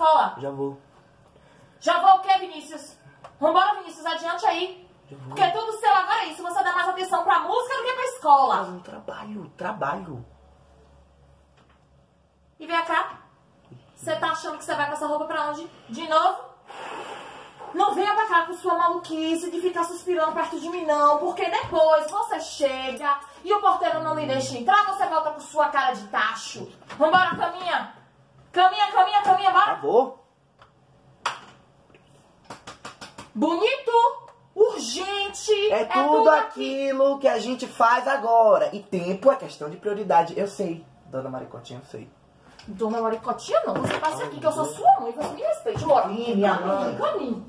escola? Já vou. Já vou o quê, Vinícius? Vambora, Vinícius, adiante aí. Porque tudo seu agora é isso. Você dá mais atenção pra música do que pra escola. Fazendo trabalho, trabalho. E vem cá. Você tá achando que você vai com essa roupa pra onde? De novo? Não venha pra cá com sua maluquice de ficar suspirando perto de mim, não. Porque depois você chega e o porteiro não lhe deixa entrar, você volta com sua cara de tacho. Vambora, caminha. Caminha, caminha, caminha, bora. Bonito, urgente. É tudo aquilo que a gente faz agora. E tempo é questão de prioridade. Eu sei, dona Maricotinha, eu sei. Dona Maricotinha, não. Você passa aqui que eu sou sua mãe. Você me respeite. Bora. Ih, minha mãe.